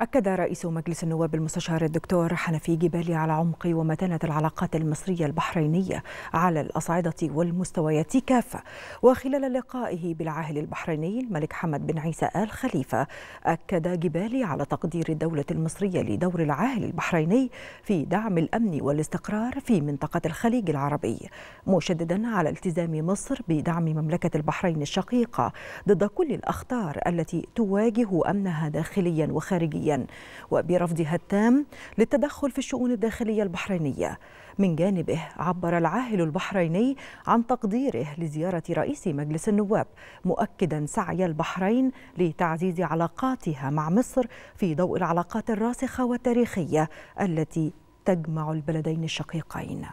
أكد رئيس مجلس النواب المستشار الدكتور حنفي جبالي على عمق ومتانة العلاقات المصرية البحرينية على الأصعدة والمستويات كافة. وخلال لقائه بالعاهل البحريني الملك حمد بن عيسى آل خليفة أكد جبالي على تقدير الدولة المصرية لدور العاهل البحريني في دعم الأمن والاستقرار في منطقة الخليج العربي مشددا على التزام مصر بدعم مملكة البحرين الشقيقة ضد كل الأخطار التي تواجه أمنها داخليا وخارجيا. دوليا وبرفضها التام للتدخل في الشؤون الداخلية البحرينية. من جانبه عبر العاهل البحريني عن تقديره لزيارة رئيس مجلس النواب مؤكدا سعي البحرين لتعزيز علاقاتها مع مصر في ضوء العلاقات الراسخة والتاريخية التي تجمع البلدين الشقيقين.